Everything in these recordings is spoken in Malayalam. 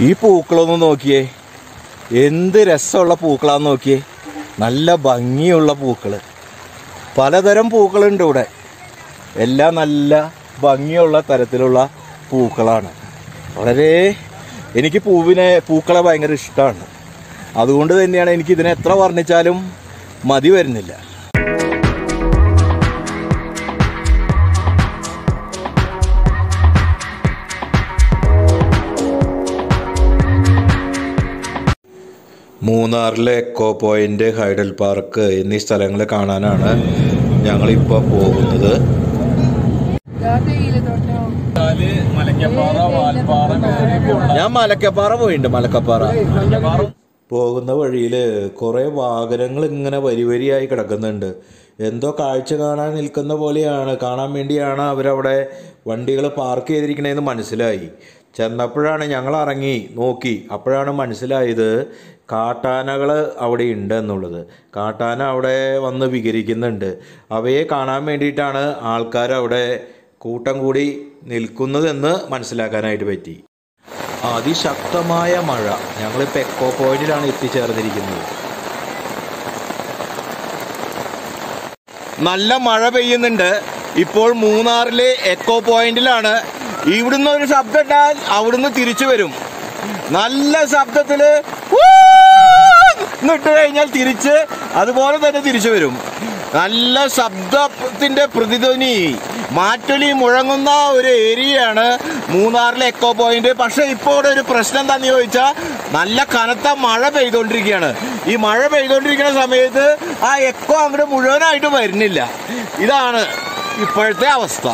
ഈ പൂക്കളൊന്നും നോക്കിയേ. എന്ത് രസമുള്ള പൂക്കളാന്ന് നോക്കിയേ. നല്ല ഭംഗിയുള്ള പൂക്കൾ പലതരം പൂക്കളുണ്ട് ഇവിടെ. എല്ലാം നല്ല ഭംഗിയുള്ള തരത്തിലുള്ള പൂക്കളാണ്. വളരെ എനിക്ക് പൂവിനെ പൂക്കളെ ഭയങ്കര ഇഷ്ടമാണ് അതുകൊണ്ട് തന്നെയാണ് എനിക്ക് ഇതിനെ എത്ര വർണിച്ചാലും മതി വരുന്നില്ല. മൂന്നാറിലെ എക്കോ പോയിന്റ് ഹൈഡൽ പാർക്ക് എന്നീ സ്ഥലങ്ങൾ കാണാനാണ് ഞങ്ങളിപ്പോൾ പോകുന്നത്. ഞാൻ മലക്കപ്പാറ പോയിട്ടുണ്ട് മലക്കപ്പാറ. പോകുന്ന വഴിയിൽ കുറേ വാഹനങ്ങൾ ഇങ്ങനെ വരിവരിയായി കിടക്കുന്നുണ്ട്. എന്തോ കാഴ്ച കാണാൻ നിൽക്കുന്ന പോലെയാണ്. കാണാൻ വേണ്ടിയാണ് അവരവിടെ വണ്ടികൾ പാർക്ക് ചെയ്തിരിക്കണതെന്ന് മനസ്സിലായി. ചെന്നപ്പോഴാണ് ഞങ്ങൾ ഇറങ്ങി നോക്കി. അപ്പോഴാണ് മനസ്സിലായത് കാട്ടാനകൾ അവിടെ ഉണ്ട് എന്നുള്ളത്. കാട്ടാന അവിടെ വന്ന് വികരിക്കുന്നുണ്ട് അവയെ കാണാൻ വേണ്ടിയിട്ടാണ് ആൾക്കാർ അവിടെ കൂട്ടം കൂടി നിൽക്കുന്നതെന്ന് മനസ്സിലാക്കാനായിട്ട് പറ്റി. അതിശക്തമായ മഴ ഞങ്ങളിപ്പോൾ എക്കോ പോയിന്റിലാണ് എത്തിച്ചേർന്നിരിക്കുന്നത്. നല്ല മഴ പെയ്യുന്നുണ്ട്. ഇപ്പോൾ മൂന്നാറിലെ എക്കോ പോയിന്റിലാണ് ഇവിടുന്ന് ഒരു ശബ്ദം ഇട്ടാൽ അവിടുന്ന് തിരിച്ചു വരും. നല്ല ശബ്ദത്തിൽ "വൂ" എന്നിട്ട് കഴിഞ്ഞാൽ തിരിച്ച് അതുപോലെ തന്നെ തിരിച്ചു വരും. നല്ല ശബ്ദത്തിന്റെ പ്രതിധ്വനി. മാറ്റൊലി മുഴങ്ങുന്ന ഒരു ഏരിയയാണ് മൂന്നാറിലെ എക്കോ പോയിന്റ് പക്ഷെ ഇപ്പോൾ ഇവിടെ ഒരു പ്രശ്നം എന്താന്ന് ചോദിച്ചാൽ നല്ല കനത്ത മഴ പെയ്തുകൊണ്ടിരിക്കുകയാണ് ഈ മഴ പെയ്തുകൊണ്ടിരിക്കുന്ന സമയത്ത് ആ എക്കോ അങ്ങോട്ട് മുഴുവനായിട്ട് വരുന്നില്ല. ഇതാണ് ഇപ്പോഴത്തെ അവസ്ഥ.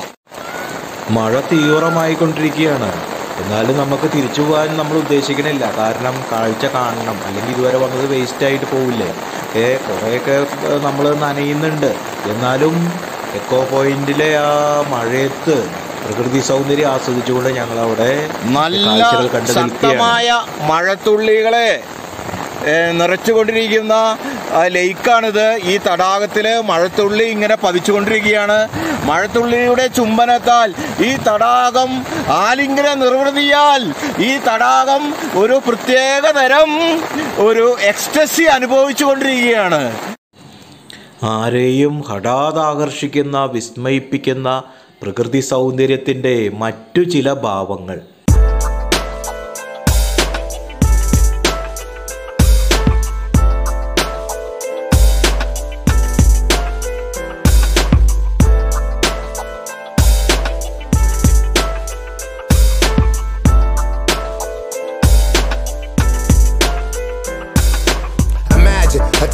മഴ തീവ്രമായിക്കൊണ്ടിരിക്കുകയാണ്. എന്നാലും നമുക്ക് തിരിച്ചു പോകാൻ നമ്മൾ ഉദ്ദേശിക്കണില്ല. കാരണം കാഴ്ച കാണണം. അല്ലെങ്കിൽ ഇതുവരെ വന്നത് വേസ്റ്റ് ആയിട്ട് പോവില്ലേ? ഏ കുറേയൊക്കെ നമ്മൾ നനയുന്നുണ്ട്. എന്നാലും എക്കോ പോയിന്റിലെ ആ മഴയത്ത് പ്രകൃതി സൗന്ദര്യം ആസ്വദിച്ചുകൊണ്ട് ഞങ്ങൾ അവിടെ നല്ല ശക്തമായ മഴത്തുള്ളികളെ നിറച്ചുകൊണ്ടിരിക്കുന്ന ലേക്കാണിത്. ഈ തടാകത്തിൽ മഴത്തുള്ളി ഇങ്ങനെ പതിച്ചുകൊണ്ടിരിക്കുകയാണ്. മഴത്തുള്ളിയുടെ ചുംബനത്താൽ ഈ തടാകം ആലിംഗന നിർവൃതിയാൽ ഈ തടാകം ഒരു പ്രത്യേക തരം ഒരു എക്സ്റ്റസി അനുഭവിച്ചുകൊണ്ടിരിക്കുകയാണ്. ആരെയും ഹഠാത് ആകർഷിക്കുന്ന വിസ്മയിപ്പിക്കുന്ന പ്രകൃതി സൗന്ദര്യത്തിന്റെ മറ്റു ചില ഭാവങ്ങൾ.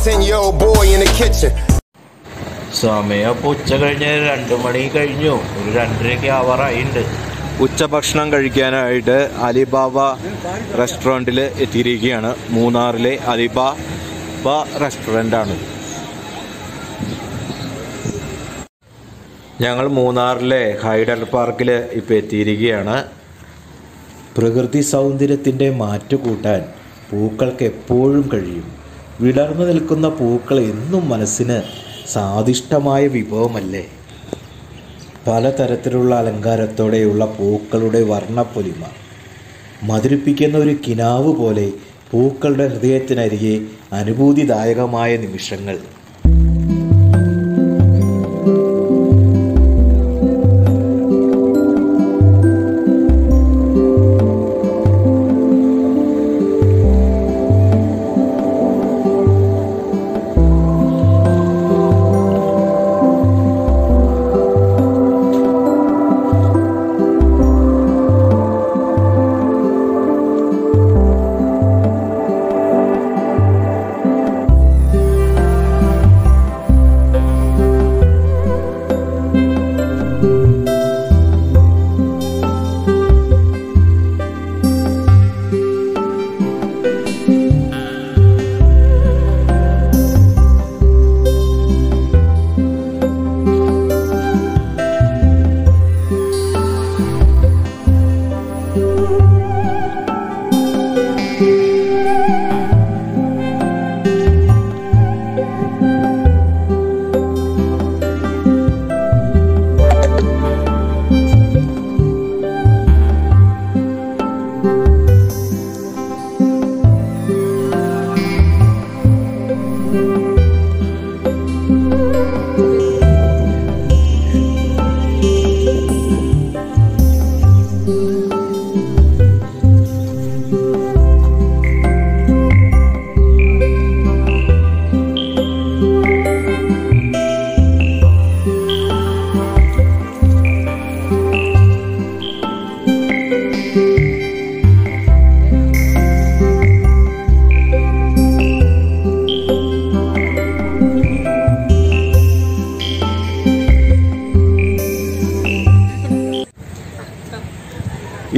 Imagine a 10 year old boy in the kitchen. സമയം ഇപ്പോൾ ഉച്ച കഴിഞ്ഞ് രണ്ട് മണി കഴിഞ്ഞു. ഒരു രണ്ടരയ്ക്ക് ആവാറായിട്ടുണ്ട് ഉച്ചഭക്ഷണം കഴിക്കാനായിട്ട് അലിബാബ റെസ്റ്റോറന്റിൽ എത്തിയിരിക്കുകയാണ്. മൂന്നാറിലെ അലിബാബ റെസ്റ്റോറന്റാണ് ഞങ്ങൾ മൂന്നാറിലെ ഹൈഡൽ പാർക്കിൽ ഇപ്പോൾ എത്തിയിരിക്കുകയാണ്. പ്രകൃതി സൗന്ദര്യത്തിന്റെ മാറ്റുകൂട്ടാൻ പൂക്കൾക്ക് എപ്പോഴും കഴിയും. വിടർന്നു നിൽക്കുന്ന പൂക്കൾ എന്നും മനസ്സിന് സ്വാദിഷ്ടമായ വിഭവമല്ലേ? പലതരത്തിലുള്ള അലങ്കാരത്തോടെയുള്ള പൂക്കളുടെ വർണപ്പൊലിമ മധുരിപ്പിക്കുന്ന ഒരു കിനാവ് പോലെ പൂക്കളുടെ ഹൃദയത്തിനരികെ അനുഭൂതിദായകമായ നിമിഷങ്ങൾ.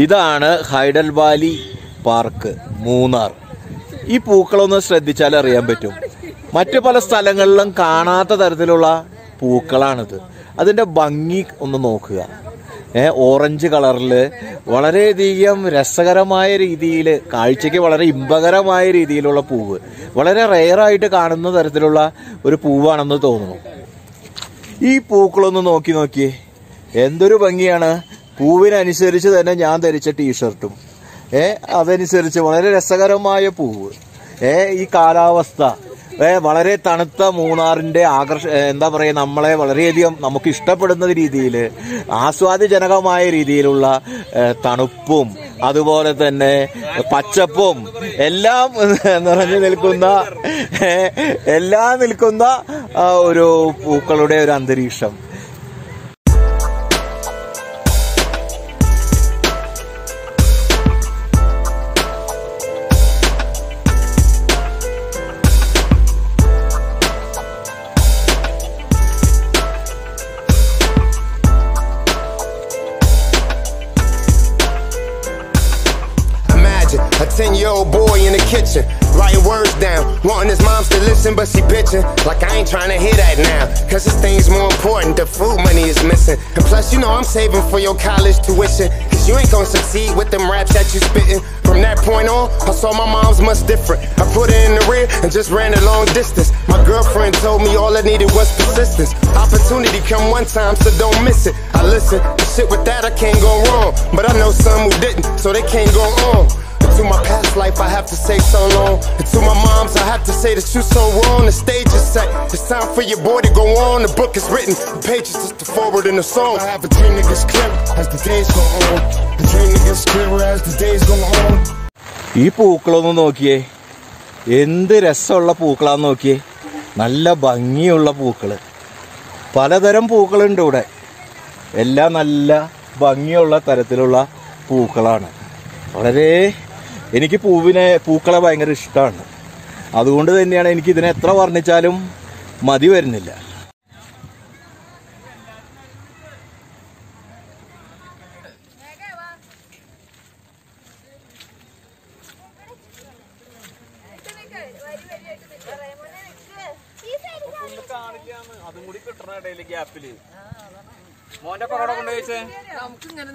ഇതാണ് ഹൈഡൽ വാലി പാർക്ക് മൂന്നാർ. ഈ പൂക്കളൊന്ന് ശ്രദ്ധിച്ചാൽ അറിയാൻ പറ്റും. മറ്റു പല സ്ഥലങ്ങളിലും കാണാത്ത തരത്തിലുള്ള പൂക്കളാണിത്. അതിന്റെ ഭംഗി ഒന്ന് നോക്കുക. ഓറഞ്ച് കളറിൽ വളരെയധികം രസകരമായ രീതിയിൽ കാഴ്ചയ്ക്ക് വളരെ ഇമ്പകരമായ രീതിയിലുള്ള പൂവ്. വളരെ റെയറായിട്ട് കാണുന്ന തരത്തിലുള്ള ഒരു പൂവാണെന്ന് തോന്നുന്നു. ഈ പൂക്കളൊന്ന് നോക്കി നോക്കിയേ. എന്തൊരു ഭംഗിയാണ്. പൂവിനനുസരിച്ച് തന്നെ ഞാൻ ധരിച്ച ടീഷർട്ടും. ഏ അതനുസരിച്ച് വളരെ രസകരമായ പൂവ്. ഏ ഈ കാലാവസ്ഥ. ഏ വളരെ തണുത്ത മൂന്നാറിന്റെ ആകർഷ എന്താ പറയുക നമ്മളെ വളരെയധികം നമുക്ക് ഇഷ്ടപ്പെടുന്ന രീതിയിൽ ആസ്വാദ്യജനകമായ രീതിയിലുള്ള തണുപ്പും അതുപോലെ തന്നെ പച്ചപ്പും എല്ലാം നിറഞ്ഞു നിൽക്കുന്ന എല്ലാം നിൽക്കുന്ന ഒരു പൂക്കളുടെ ഒരു അന്തരീക്ഷം. 10 year old boy in the kitchen, writing words down, wanting his moms to listen, but she bitching. Like I ain't trying to hear that now, cause this thing's more important. The food money is missing. And plus, you know I'm saving for your college tuition, cause you ain't gonna succeed with them raps that you spitting. From that point on, I saw my mom's much different. I put her in the rear and just ran a long distance. My girlfriend told me all I needed was persistence. Opportunity come one time, so don't miss it. I listen, shit with that I can't go wrong. But I know some who didn't, so they can't go on. To my past life, I have to say so long. And to my moms, I have to say that you so wrong. The stage is set. It's time for your boy to go on. The book is written, the pages just to forward in the song. I have a dream that gets clearer as the days go on. The dream that gets clearer as the days go on. ഈ പൂക്കളൊന്ന് നോക്കിയേ എന്ത് രസമുള്ള പൂക്കളാന്ന് നോക്കിയേ നല്ല ഭംഗിയുള്ള പൂക്കൾ പലതരം പൂക്കളുണ്ട് ഇവിടെ എല്ലാം നല്ല ഭംഗിയുള്ള തരത്തിലുള്ള പൂക്കളാണ് വളരെ എനിക്ക് പൂവിനെ പൂക്കളെ ഭയങ്കര ഇഷ്ടമാണ് അതുകൊണ്ട് തന്നെയാണ് എനിക്ക് ഇതിനെ എത്ര വർണിച്ചാലും മതി വരുന്നില്ല. അതും കൂടി കിട്ടണ ഇടയിൽ ഗ്യാപ്പിൽ മോന്റെ കൊറോട കൊണ്ടുപോയിച്ചേ നമുക്ക് ഇങ്ങനെ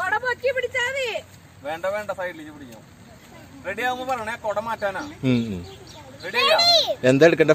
കൊട പൊക്കി പിടിച്ചാ മതി. വേണ്ട വേണ്ട സൈഡിലേക്ക് പിടിക്കാം. റെഡി ആകുമ്പോ പറയണേ കൊട മാറ്റാനാ. റെഡി എന്താ എടുക്കണ്ട?